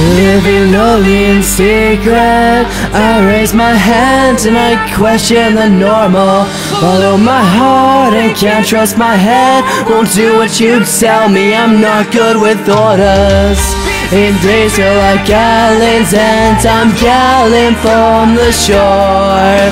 Living only in secret. I raise my hands and I question the normal. Follow my heart and can't trust my head. Won't do what you tell me, I'm not good with orders In days are like gallons and I'm yelling from the shore.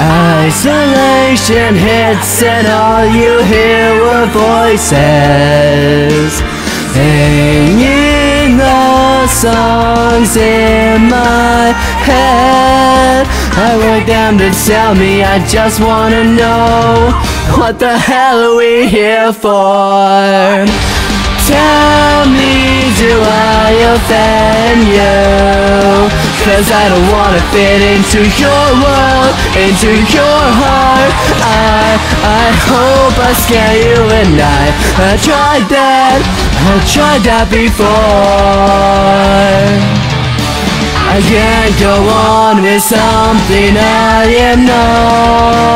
Isolation hits and all you hear were voices. Singing the songs in my head. I want them to tell me I just wanna know What the hell are we here for? Tell me, do I offend you? Cause I don't wanna fit into your world, into your heart. I, I hope I scare you and I, I tried that, I tried that before. I can't go on with something I am not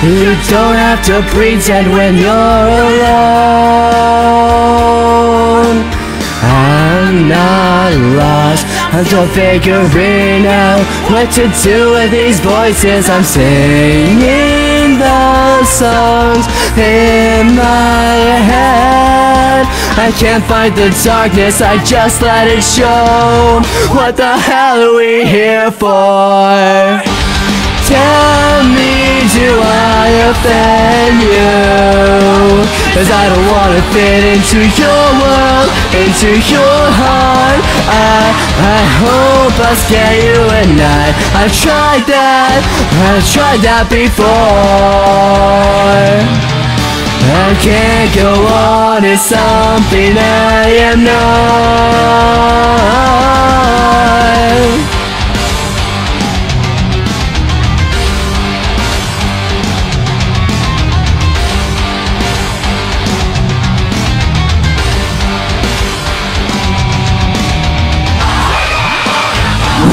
You don't have to pretend when you're alone. I'm not lost. I'm still figuring out what to do with these voices I'm singing the songs in my head. I can't fight the darkness, I just let it show. What the hell are we here for? Tell me, do I offend you? Cause I don't wanna fit into your world, into your heart. I, I hope I scare you at night. I've tried that, I've tried that before. I can't go on, it's something I am not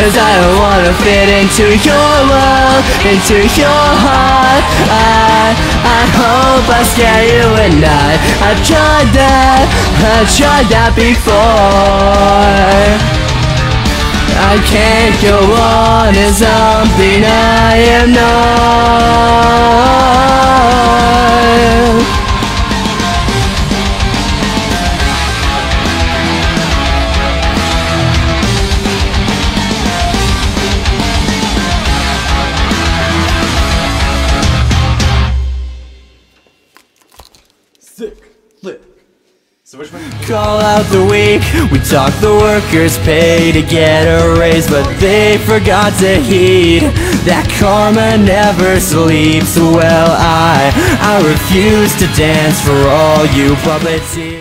Cause I don't wanna fit into your world Into your heart. I, I hope I scare you and I I've tried that, I've tried that before. I can't go on as something I am not Call out the weak, we talk the workers pay to get a raise But they forgot to heed that karma never sleeps Well. I, I refuse to dance for all you puppeteers